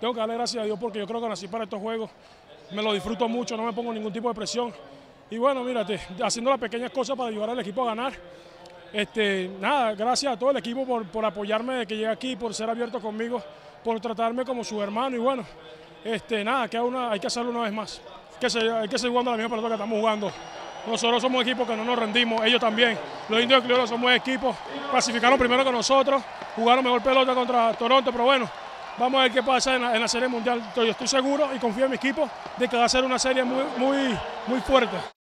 tengo que darle gracias a Dios porque yo creo que nací para estos juegos, me lo disfruto mucho, no me pongo ningún tipo de presión. Y bueno, mírate, haciendo las pequeñas cosas para ayudar al equipo a ganar. Este, nada, gracias a todo el equipo por, por apoyarme de que llegue aquí, por ser abierto conmigo, por tratarme como su hermano y bueno, este, nada, que una, hay que hacerlo una vez más. Que hay que seguir jugando la misma pelota que estamos jugando. Nosotros somos un equipo que no nos rendimos, ellos también. Los indios de Cleveland somos equipos, clasificaron primero que nosotros, jugaron mejor pelota contra Toronto, pero bueno, vamos a ver qué pasa en la, serie mundial. Yo estoy seguro y confío en mi equipo de que va a ser una serie muy, muy, muy fuerte.